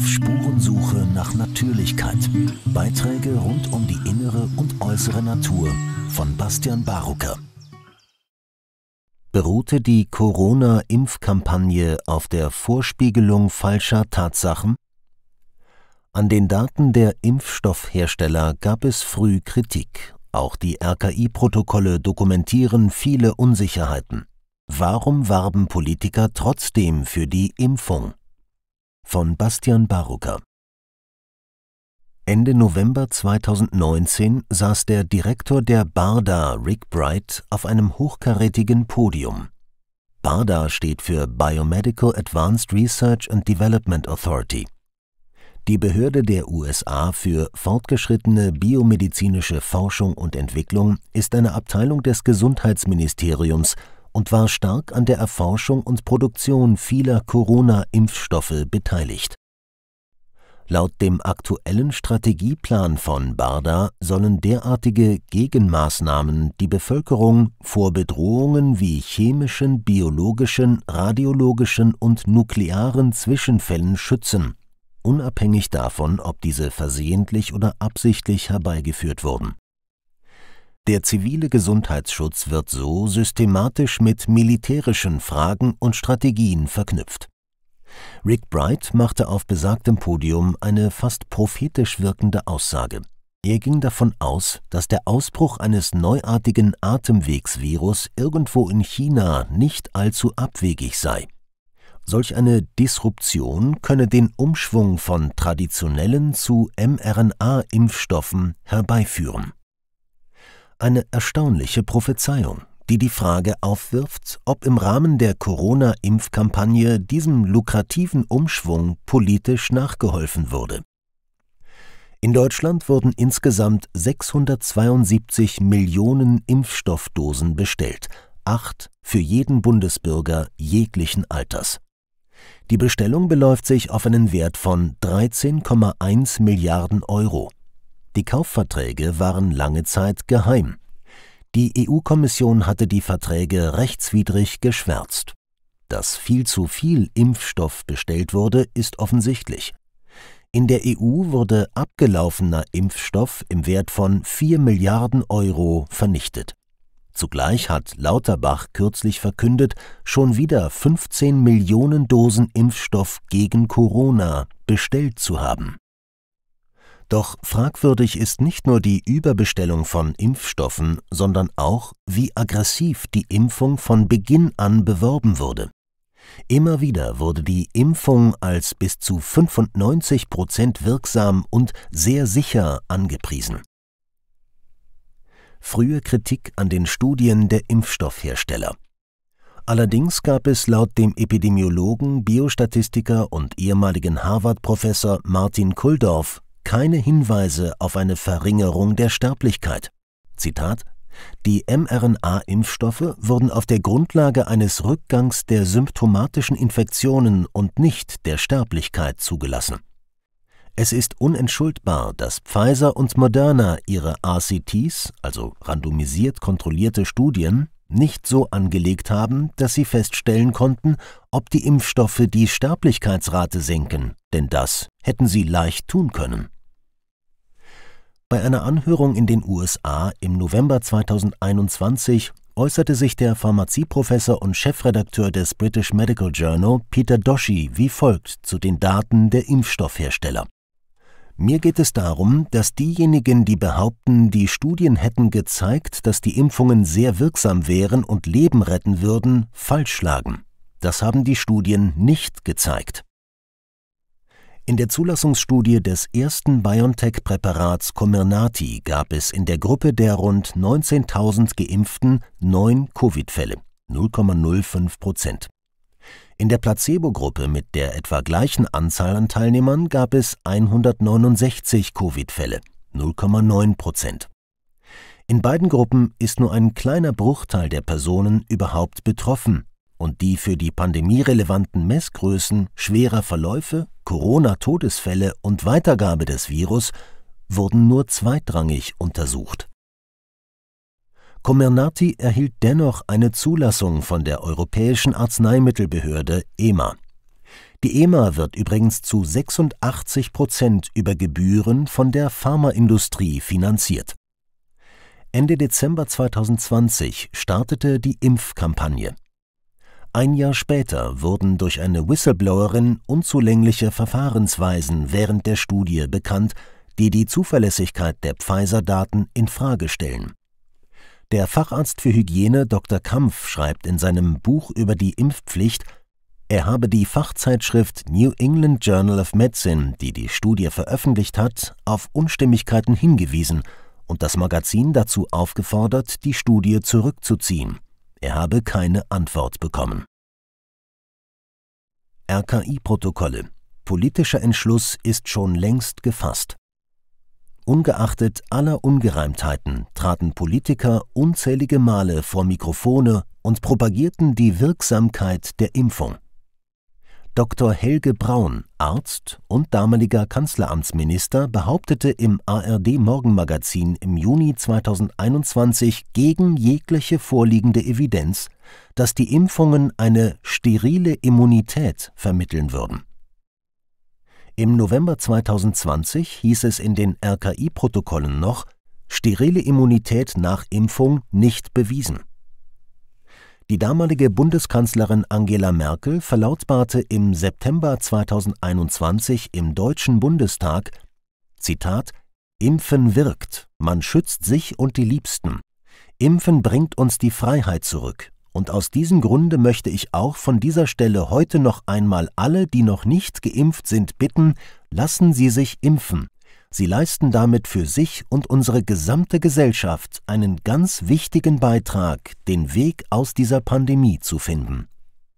Auf Spurensuche nach Natürlichkeit. Beiträge rund um die innere und äußere Natur von Bastian Barucker. Beruhte die Corona-Impfkampagne auf der Vorspiegelung falscher Tatsachen? An den Daten der Impfstoffhersteller gab es früh Kritik. Auch die RKI-Protokolle dokumentieren viele Unsicherheiten. Warum warben Politiker trotzdem für die Impfung? Von Bastian Barucker Ende November 2019 saß der Direktor der BARDA, Rick Bright, auf einem hochkarätigen Podium. BARDA steht für Biomedical Advanced Research and Development Authority. Die Behörde der USA für fortgeschrittene biomedizinische Forschung und Entwicklung ist eine Abteilung des Gesundheitsministeriums und war stark an der Erforschung und Produktion vieler Corona-Impfstoffe beteiligt. Laut dem aktuellen Strategieplan von BARDA sollen derartige Gegenmaßnahmen die Bevölkerung vor Bedrohungen wie chemischen, biologischen, radiologischen und nuklearen Zwischenfällen schützen, unabhängig davon, ob diese versehentlich oder absichtlich herbeigeführt wurden der zivile Gesundheitsschutz wird so systematisch mit militärischen Fragen und Strategien verknüpft. Rick Bright machte auf besagtem Podium eine fast prophetisch wirkende Aussage. Er ging davon aus, dass der Ausbruch eines neuartigen Atemwegsvirus irgendwo in China nicht allzu abwegig sei. Solch eine Disruption könne den Umschwung von traditionellen zu mRNA-Impfstoffen herbeiführen eine erstaunliche Prophezeiung, die die Frage aufwirft, ob im Rahmen der Corona-Impfkampagne diesem lukrativen Umschwung politisch nachgeholfen wurde. In Deutschland wurden insgesamt 672 Millionen Impfstoffdosen bestellt, acht für jeden Bundesbürger jeglichen Alters. Die Bestellung beläuft sich auf einen Wert von 13,1 Milliarden Euro. Die Kaufverträge waren lange Zeit geheim. Die EU-Kommission hatte die Verträge rechtswidrig geschwärzt. Dass viel zu viel Impfstoff bestellt wurde, ist offensichtlich. In der EU wurde abgelaufener Impfstoff im Wert von 4 Milliarden Euro vernichtet. Zugleich hat Lauterbach kürzlich verkündet, schon wieder 15 Millionen Dosen Impfstoff gegen Corona bestellt zu haben. Doch fragwürdig ist nicht nur die Überbestellung von Impfstoffen, sondern auch, wie aggressiv die Impfung von Beginn an beworben wurde. Immer wieder wurde die Impfung als bis zu 95 Prozent wirksam und sehr sicher angepriesen. Frühe Kritik an den Studien der Impfstoffhersteller. Allerdings gab es laut dem Epidemiologen, Biostatistiker und ehemaligen Harvard-Professor Martin Kulldorff keine Hinweise auf eine Verringerung der Sterblichkeit. Zitat Die mRNA-Impfstoffe wurden auf der Grundlage eines Rückgangs der symptomatischen Infektionen und nicht der Sterblichkeit zugelassen. Es ist unentschuldbar, dass Pfizer und Moderna ihre RCTs, also randomisiert kontrollierte Studien, nicht so angelegt haben, dass sie feststellen konnten, ob die Impfstoffe die Sterblichkeitsrate senken, denn das hätten sie leicht tun können. Bei einer Anhörung in den USA im November 2021 äußerte sich der Pharmazieprofessor und Chefredakteur des British Medical Journal Peter Doshi wie folgt zu den Daten der Impfstoffhersteller. Mir geht es darum, dass diejenigen, die behaupten, die Studien hätten gezeigt, dass die Impfungen sehr wirksam wären und Leben retten würden, falsch lagen. Das haben die Studien nicht gezeigt. In der Zulassungsstudie des ersten BioNTech-Präparats Comirnaty gab es in der Gruppe der rund 19.000 Geimpften neun Covid-Fälle, 0,05 Prozent. In der Placebo-Gruppe mit der etwa gleichen Anzahl an Teilnehmern gab es 169 Covid-Fälle, 0,9 Prozent. In beiden Gruppen ist nur ein kleiner Bruchteil der Personen überhaupt betroffen und die für die Pandemie relevanten Messgrößen schwerer Verläufe, Corona-Todesfälle und Weitergabe des Virus wurden nur zweitrangig untersucht. Comirnaty erhielt dennoch eine Zulassung von der Europäischen Arzneimittelbehörde EMA. Die EMA wird übrigens zu 86 Prozent über Gebühren von der Pharmaindustrie finanziert. Ende Dezember 2020 startete die Impfkampagne. Ein Jahr später wurden durch eine Whistleblowerin unzulängliche Verfahrensweisen während der Studie bekannt, die die Zuverlässigkeit der Pfizer-Daten in Frage stellen. Der Facharzt für Hygiene Dr. Kampf schreibt in seinem Buch über die Impfpflicht, er habe die Fachzeitschrift New England Journal of Medicine, die die Studie veröffentlicht hat, auf Unstimmigkeiten hingewiesen und das Magazin dazu aufgefordert, die Studie zurückzuziehen. Er habe keine Antwort bekommen. RKI-Protokolle. Politischer Entschluss ist schon längst gefasst. Ungeachtet aller Ungereimtheiten traten Politiker unzählige Male vor Mikrofone und propagierten die Wirksamkeit der Impfung. Dr. Helge Braun, Arzt und damaliger Kanzleramtsminister, behauptete im ARD Morgenmagazin im Juni 2021 gegen jegliche vorliegende Evidenz, dass die Impfungen eine sterile Immunität vermitteln würden. Im November 2020 hieß es in den RKI-Protokollen noch, sterile Immunität nach Impfung nicht bewiesen. Die damalige Bundeskanzlerin Angela Merkel verlautbarte im September 2021 im Deutschen Bundestag: Zitat: Impfen wirkt, man schützt sich und die Liebsten. Impfen bringt uns die Freiheit zurück. Und aus diesem Grunde möchte ich auch von dieser Stelle heute noch einmal alle, die noch nicht geimpft sind, bitten, lassen Sie sich impfen. Sie leisten damit für sich und unsere gesamte Gesellschaft einen ganz wichtigen Beitrag, den Weg aus dieser Pandemie zu finden.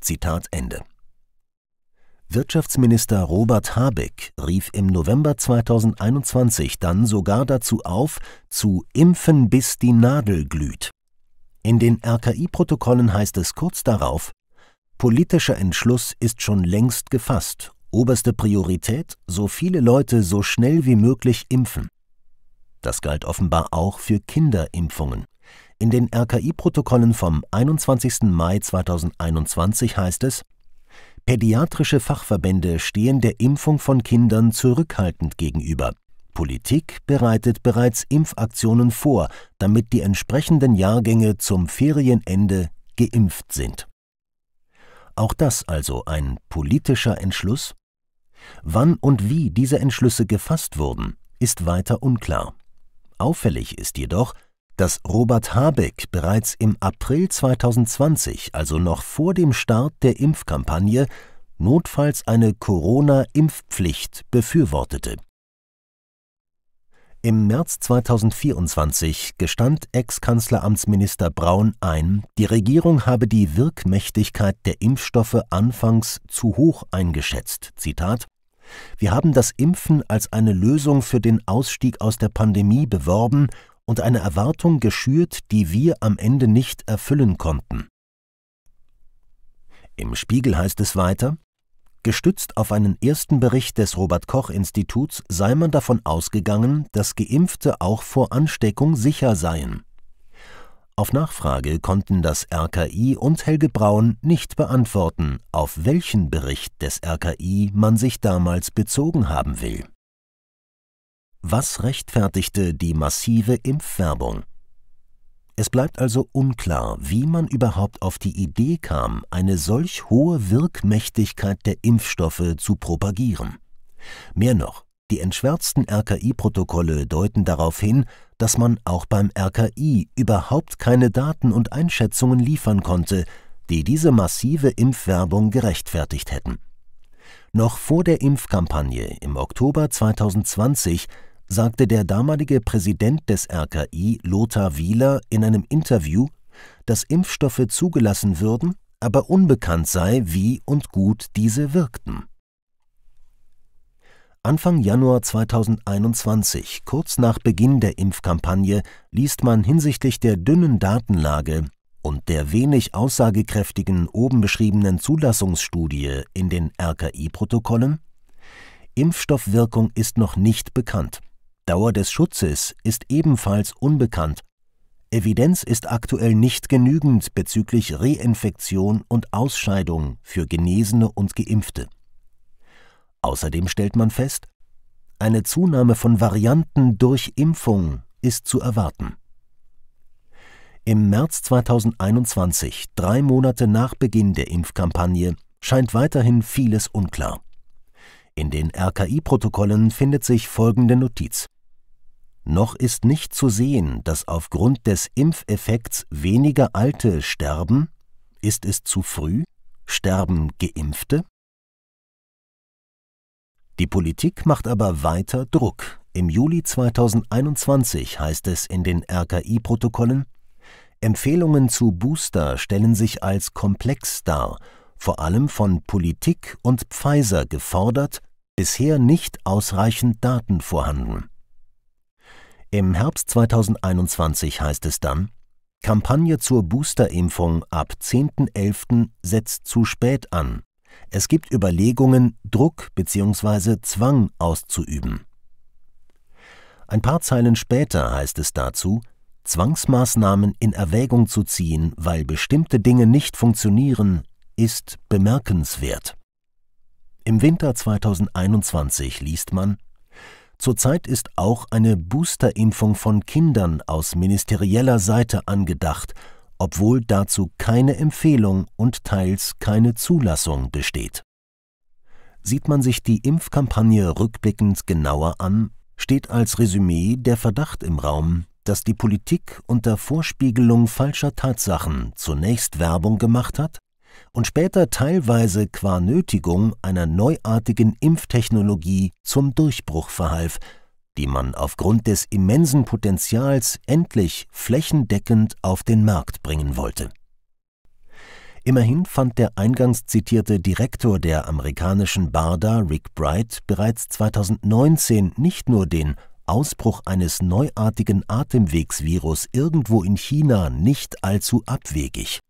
Zitat Ende. Wirtschaftsminister Robert Habeck rief im November 2021 dann sogar dazu auf, zu impfen bis die Nadel glüht. In den RKI-Protokollen heißt es kurz darauf, politischer Entschluss ist schon längst gefasst Oberste Priorität, so viele Leute so schnell wie möglich impfen. Das galt offenbar auch für Kinderimpfungen. In den RKI-Protokollen vom 21. Mai 2021 heißt es, Pädiatrische Fachverbände stehen der Impfung von Kindern zurückhaltend gegenüber. Politik bereitet bereits Impfaktionen vor, damit die entsprechenden Jahrgänge zum Ferienende geimpft sind. Auch das also ein politischer Entschluss? Wann und wie diese Entschlüsse gefasst wurden, ist weiter unklar. Auffällig ist jedoch, dass Robert Habeck bereits im April 2020, also noch vor dem Start der Impfkampagne, notfalls eine Corona-Impfpflicht befürwortete. Im März 2024 gestand Ex-Kanzleramtsminister Braun ein, die Regierung habe die Wirkmächtigkeit der Impfstoffe anfangs zu hoch eingeschätzt. Zitat wir haben das Impfen als eine Lösung für den Ausstieg aus der Pandemie beworben und eine Erwartung geschürt, die wir am Ende nicht erfüllen konnten. Im Spiegel heißt es weiter, Gestützt auf einen ersten Bericht des Robert Koch Instituts sei man davon ausgegangen, dass Geimpfte auch vor Ansteckung sicher seien. Auf Nachfrage konnten das RKI und Helge Braun nicht beantworten, auf welchen Bericht des RKI man sich damals bezogen haben will. Was rechtfertigte die massive Impfwerbung? Es bleibt also unklar, wie man überhaupt auf die Idee kam, eine solch hohe Wirkmächtigkeit der Impfstoffe zu propagieren. Mehr noch, die entschwärzten RKI-Protokolle deuten darauf hin, dass man auch beim RKI überhaupt keine Daten und Einschätzungen liefern konnte, die diese massive Impfwerbung gerechtfertigt hätten. Noch vor der Impfkampagne im Oktober 2020 sagte der damalige Präsident des RKI, Lothar Wieler, in einem Interview, dass Impfstoffe zugelassen würden, aber unbekannt sei, wie und gut diese wirkten. Anfang Januar 2021, kurz nach Beginn der Impfkampagne, liest man hinsichtlich der dünnen Datenlage und der wenig aussagekräftigen oben beschriebenen Zulassungsstudie in den RKI-Protokollen Impfstoffwirkung ist noch nicht bekannt. Dauer des Schutzes ist ebenfalls unbekannt. Evidenz ist aktuell nicht genügend bezüglich Reinfektion und Ausscheidung für Genesene und Geimpfte. Außerdem stellt man fest, eine Zunahme von Varianten durch Impfung ist zu erwarten. Im März 2021, drei Monate nach Beginn der Impfkampagne, scheint weiterhin vieles unklar. In den RKI-Protokollen findet sich folgende Notiz. Noch ist nicht zu sehen, dass aufgrund des Impfeffekts weniger Alte sterben. Ist es zu früh? Sterben Geimpfte? Die Politik macht aber weiter Druck. Im Juli 2021 heißt es in den RKI-Protokollen, Empfehlungen zu Booster stellen sich als komplex dar, vor allem von Politik und Pfizer gefordert, bisher nicht ausreichend Daten vorhanden. Im Herbst 2021 heißt es dann, Kampagne zur Boosterimpfung ab 10.11. setzt zu spät an. Es gibt Überlegungen, Druck bzw. Zwang auszuüben. Ein paar Zeilen später heißt es dazu, Zwangsmaßnahmen in Erwägung zu ziehen, weil bestimmte Dinge nicht funktionieren, ist bemerkenswert. Im Winter 2021 liest man, Zurzeit ist auch eine Boosterimpfung von Kindern aus ministerieller Seite angedacht, obwohl dazu keine Empfehlung und teils keine Zulassung besteht. Sieht man sich die Impfkampagne rückblickend genauer an, steht als Resümee der Verdacht im Raum, dass die Politik unter Vorspiegelung falscher Tatsachen zunächst Werbung gemacht hat und später teilweise qua Nötigung einer neuartigen Impftechnologie zum Durchbruch verhalf, die man aufgrund des immensen Potenzials endlich flächendeckend auf den Markt bringen wollte. Immerhin fand der eingangs zitierte Direktor der amerikanischen BARDA, Rick Bright, bereits 2019 nicht nur den Ausbruch eines neuartigen Atemwegsvirus irgendwo in China nicht allzu abwegig.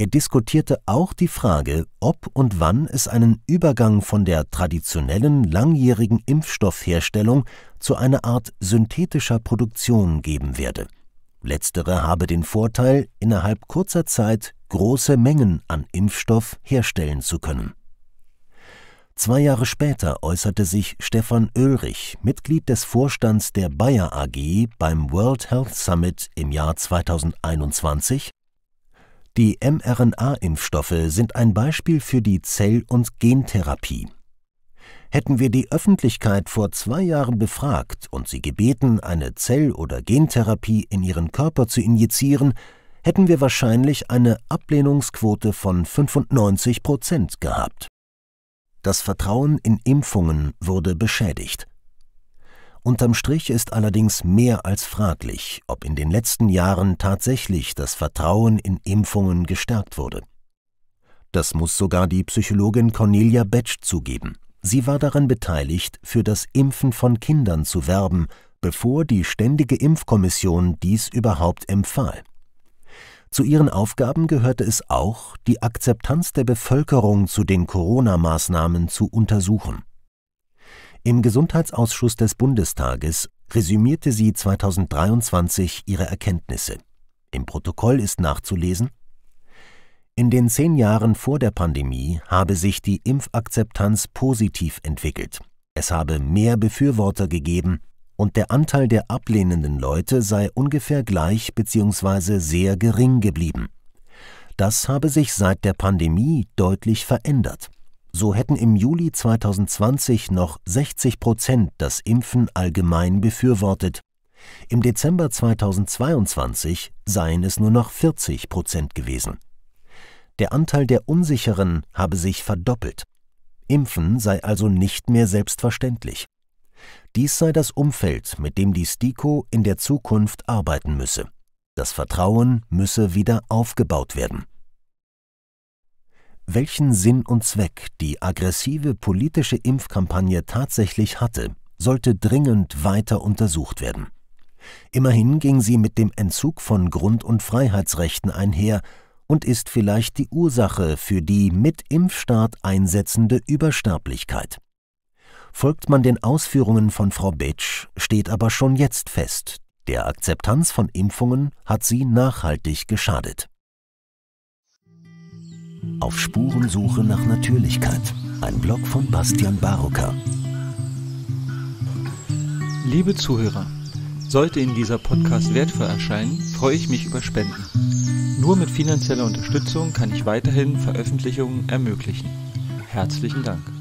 Er diskutierte auch die Frage, ob und wann es einen Übergang von der traditionellen langjährigen Impfstoffherstellung zu einer Art synthetischer Produktion geben werde. Letztere habe den Vorteil, innerhalb kurzer Zeit große Mengen an Impfstoff herstellen zu können. Zwei Jahre später äußerte sich Stefan Oelrich, Mitglied des Vorstands der Bayer AG beim World Health Summit im Jahr 2021, die mRNA-Impfstoffe sind ein Beispiel für die Zell- und Gentherapie. Hätten wir die Öffentlichkeit vor zwei Jahren befragt und sie gebeten, eine Zell- oder Gentherapie in ihren Körper zu injizieren, hätten wir wahrscheinlich eine Ablehnungsquote von 95 Prozent gehabt. Das Vertrauen in Impfungen wurde beschädigt. Unterm Strich ist allerdings mehr als fraglich, ob in den letzten Jahren tatsächlich das Vertrauen in Impfungen gestärkt wurde. Das muss sogar die Psychologin Cornelia Betsch zugeben. Sie war daran beteiligt, für das Impfen von Kindern zu werben, bevor die Ständige Impfkommission dies überhaupt empfahl. Zu ihren Aufgaben gehörte es auch, die Akzeptanz der Bevölkerung zu den Corona-Maßnahmen zu untersuchen. Im Gesundheitsausschuss des Bundestages resümierte sie 2023 ihre Erkenntnisse. Im Protokoll ist nachzulesen, in den zehn Jahren vor der Pandemie habe sich die Impfakzeptanz positiv entwickelt. Es habe mehr Befürworter gegeben, und der Anteil der ablehnenden Leute sei ungefähr gleich bzw. sehr gering geblieben. Das habe sich seit der Pandemie deutlich verändert. So hätten im Juli 2020 noch 60 Prozent das Impfen allgemein befürwortet. Im Dezember 2022 seien es nur noch 40 Prozent gewesen. Der Anteil der Unsicheren habe sich verdoppelt. Impfen sei also nicht mehr selbstverständlich. Dies sei das Umfeld, mit dem die STIKO in der Zukunft arbeiten müsse. Das Vertrauen müsse wieder aufgebaut werden. Welchen Sinn und Zweck die aggressive politische Impfkampagne tatsächlich hatte, sollte dringend weiter untersucht werden. Immerhin ging sie mit dem Entzug von Grund- und Freiheitsrechten einher und ist vielleicht die Ursache für die mit Impfstart einsetzende Übersterblichkeit. Folgt man den Ausführungen von Frau Betsch, steht aber schon jetzt fest, der Akzeptanz von Impfungen hat sie nachhaltig geschadet. Auf Spurensuche nach Natürlichkeit. Ein Blog von Bastian Barocker. Liebe Zuhörer, sollte Ihnen dieser Podcast wertvoll erscheinen, freue ich mich über Spenden. Nur mit finanzieller Unterstützung kann ich weiterhin Veröffentlichungen ermöglichen. Herzlichen Dank.